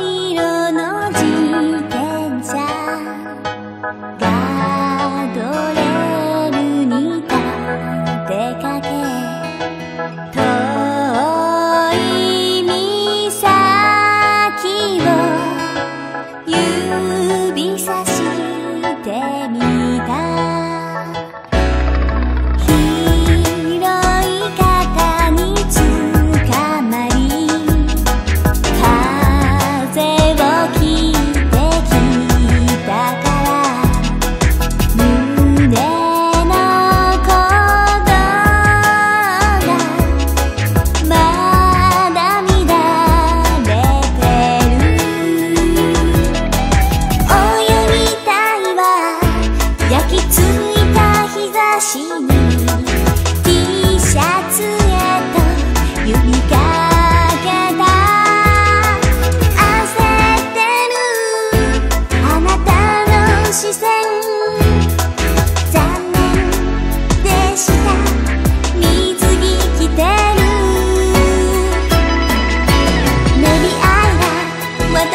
色。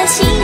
心。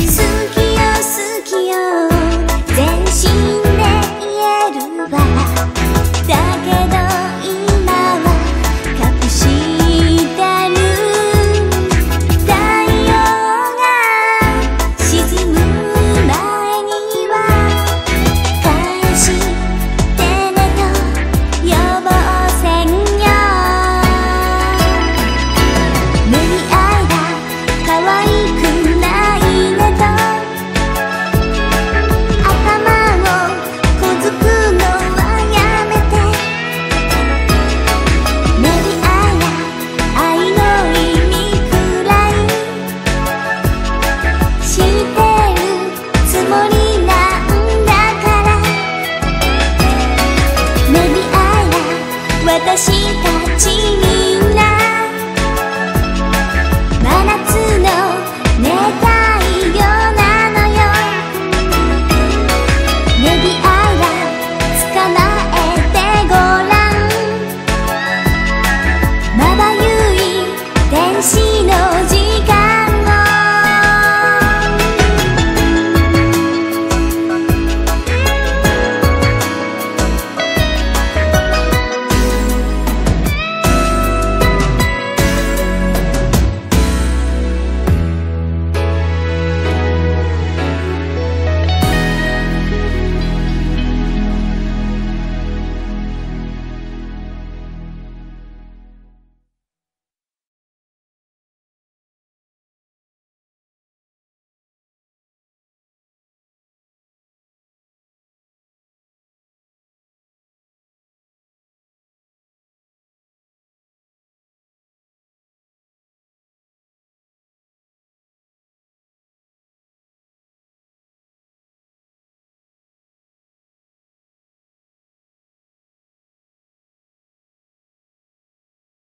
It's